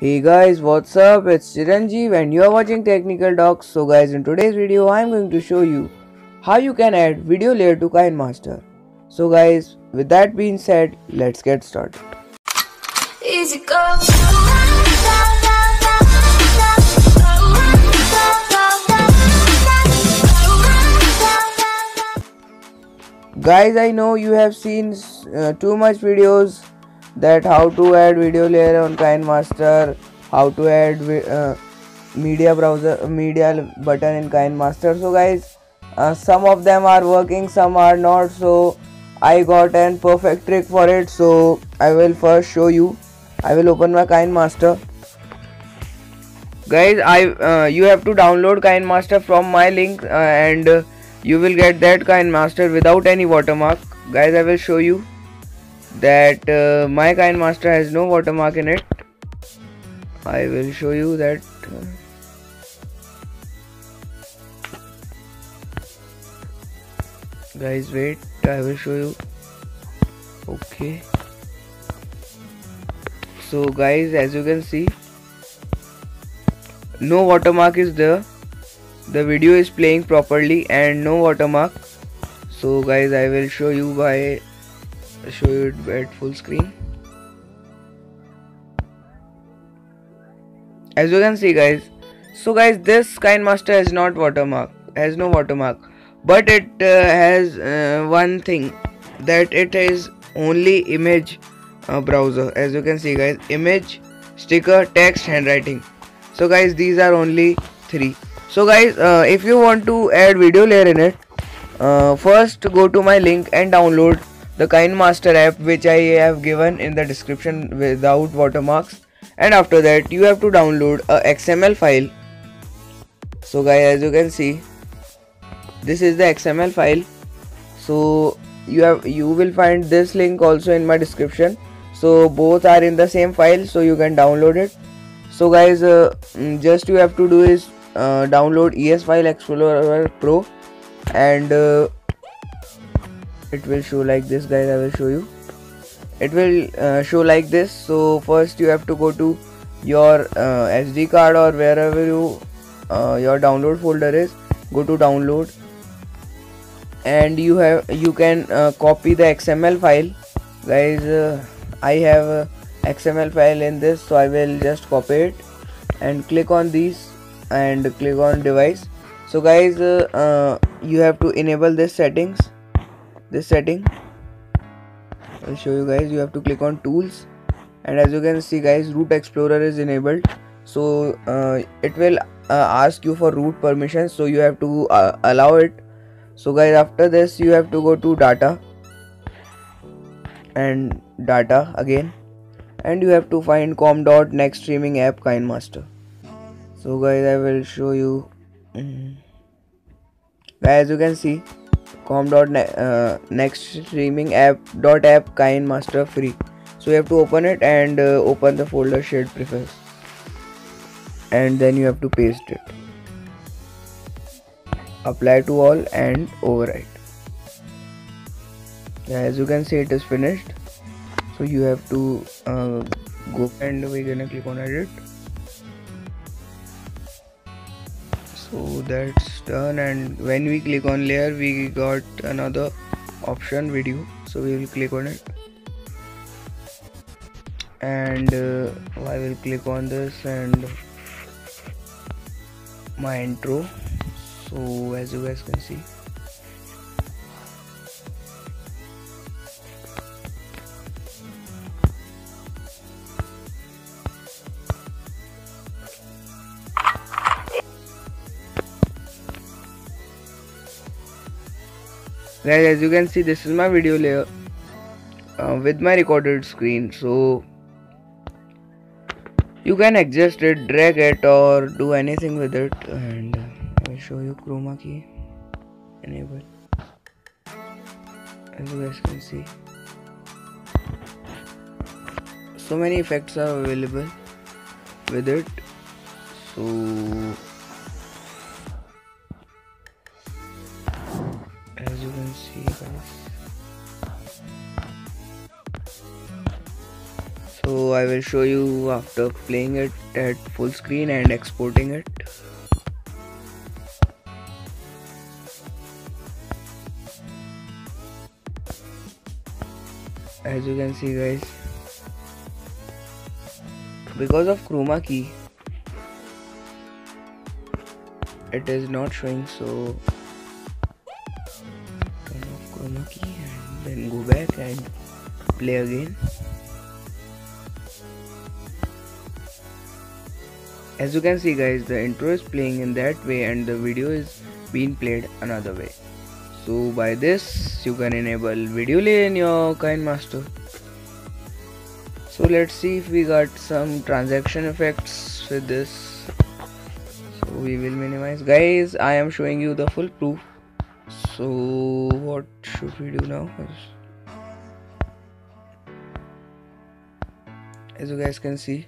Hey guys, what's up? It's Chiranjeev and you are watching Technical Docs. So guys, in today's video, I am going to show you how you can add video layer to KineMaster. So guys, with that being said, let's get started. Easy go. Guys, I know you have seen uh, too much videos that how to add video layer on KineMaster, how to add uh, media browser media button in KineMaster. So guys, uh, some of them are working, some are not. So I got an perfect trick for it. So I will first show you. I will open my KineMaster. Guys, I uh, you have to download KineMaster from my link uh, and uh, you will get that KineMaster without any watermark. Guys, I will show you that uh, my KineMaster has no watermark in it. I will show you that uh, guys wait I will show you. Okay. So guys as you can see no watermark is there. The video is playing properly and no watermark. So guys I will show you by show you it at full screen. As you can see guys so guys this KineMaster has not watermark has no watermark but it uh, has uh, one thing that it is only image uh, browser. As you can see guys image sticker text handwriting. So guys these are only three. So guys uh, if you want to add video layer in it uh, first go to my link and download the KineMaster app which I have given in the description without watermarks. And after that you have to download a XML file. So guys as you can see this is the XML file. So you have you will find this link also in my description. So both are in the same file so you can download it. So guys uh, mm, just you have to do is uh, download ES File Explorer Pro. And uh, it will show like this guys i will show you. It will uh, show like this. So first you have to go to your uh, sd card or wherever you uh, your download folder is. Go to download. And you have you can uh, copy the xml file. Guys uh, i have xml file in this so i will just copy it and click on these and click on device. So guys uh, you have to enable this settings this setting. I'll show you guys. You have to click on tools. And as you can see guys root explorer is enabled. So uh, it will uh, ask you for root permissions so you have to uh, allow it. So guys after this you have to go to data. And data again. And you have to find com dot next streaming app KineMaster so guys i will show you. Mm. guys as you can see com dot uh, next streaming app dot app KineMaster free. So you have to open it and uh, open the folder shared preference and then you have to paste it. Apply to all and overwrite yeah, as you can see it is finished. So you have to uh, go and we're gonna click on edit so that's done. And when we click on layer we got another option video. So we will click on it. And uh, I will click on this and my intro. So as you guys can see guys as you can see this is my video layer uh, with my recorded screen. So you can adjust it drag it or do anything with it. And I will show you chroma key. Enable. As you guys can see so many effects are available with it. So so I will show you after playing it at full screen and exporting it. As you can see guys because of chroma key it is not showing so off and then go back and play again. As you can see guys the intro is playing in that way and the video is being played another way. So by this you can enable video layer in your KineMaster. So let's see if we got some transaction effects with this. So we will minimize. Guys I am showing you the full proof so what should we do now? As you guys can see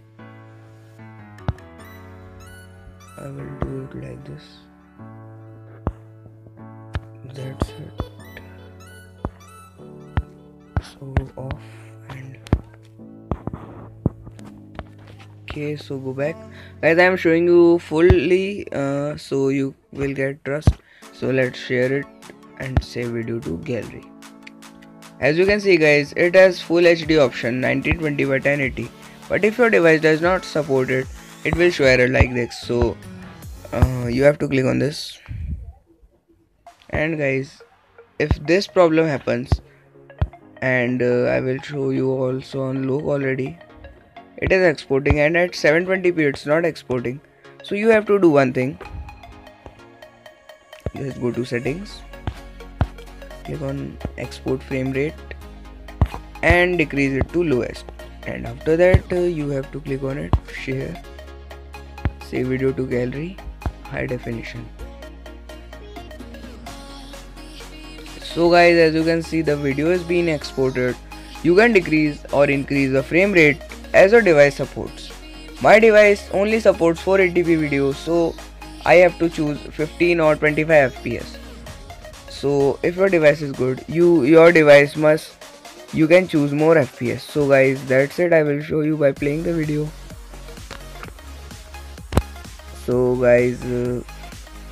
I will do it like this. That's it. So off and okay so go back. Guys i am showing you fully uh, so you will get trust. So let's share it and save video to gallery. As you can see guys it has full hd option 1920 by 1080 but if your device does not support it it will show error like this. So uh, you have to click on this. And guys if this problem happens and uh, I will show you also on low already. It is exporting and at 720p it's not exporting. So you have to do one thing. Just go to settings click on export frame rate and decrease it to lowest. And after that uh, you have to click on it share save video to gallery high definition. So guys as you can see the video is being exported. You can decrease or increase the frame rate as your device supports. My device only supports 480p video so I have to choose 15 or 25 fps so if your device is good you your device must you can choose more fps so guys that's it. I will show you by playing the video. So guys uh,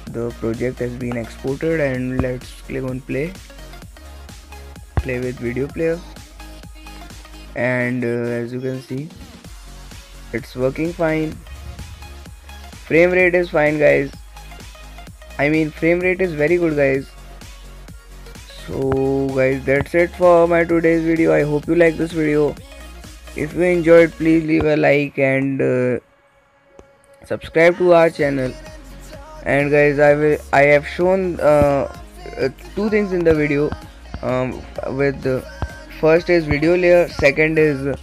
the project has been exported and let's click on play. Play with video player. And uh, as you can see it's working fine. Frame rate is fine guys. I mean frame rate is very good guys so guys that's it for my today's video. I hope you like this video. If you enjoyed please leave a like and uh, subscribe to our channel. And guys I will I have shown uh, uh, two things in the video. Um, with the first is video layer second is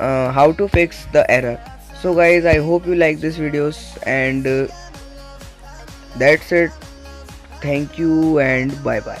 uh, how to fix the error. So guys I hope you like this videos and uh, that's it. Thank you and bye bye